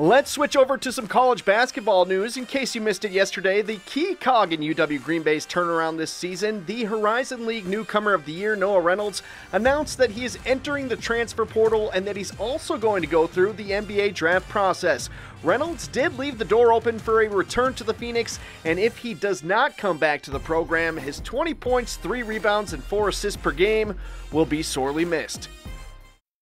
Let's switch over to some college basketball news. In case you missed it yesterday, the key cog in UW Green Bay's turnaround this season, the Horizon League newcomer of the year, Noah Reynolds, announced that he is entering the transfer portal and that he's also going to go through the NBA draft process. Reynolds did leave the door open for a return to the Phoenix, and if he does not come back to the program, his 20 points, 3 rebounds, and 4 assists per game will be sorely missed.